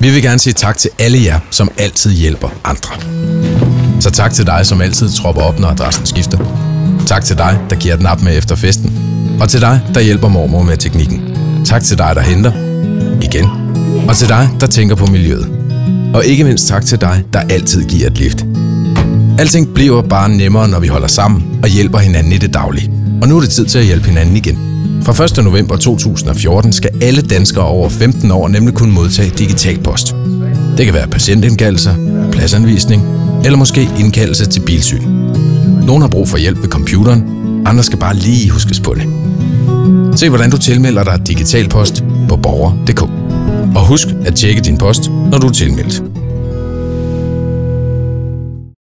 Vi vil gerne sige tak til alle jer, som altid hjælper andre. Så tak til dig, som altid tropper op, når adressen skifter. Tak til dig, der giver den op med efter festen. Og til dig, der hjælper mormor med teknikken. Tak til dig, der henter. Igen. Og til dig, der tænker på miljøet. Og ikke mindst tak til dig, der altid giver et lift. Alting bliver bare nemmere, når vi holder sammen og hjælper hinanden i det daglige. Og nu er det tid til at hjælpe hinanden igen. Fra 1. november 2014 skal alle danskere over 15 år nemlig kunne modtage digital post. Det kan være patientindkaldelser, pladsanvisning eller måske indkaldelse til bilsyn. Nogle har brug for hjælp ved computeren, andre skal bare lige huskes på det. Se hvordan du tilmelder dig digital post på borger.dk. Og husk at tjekke din post, når du er tilmeldt.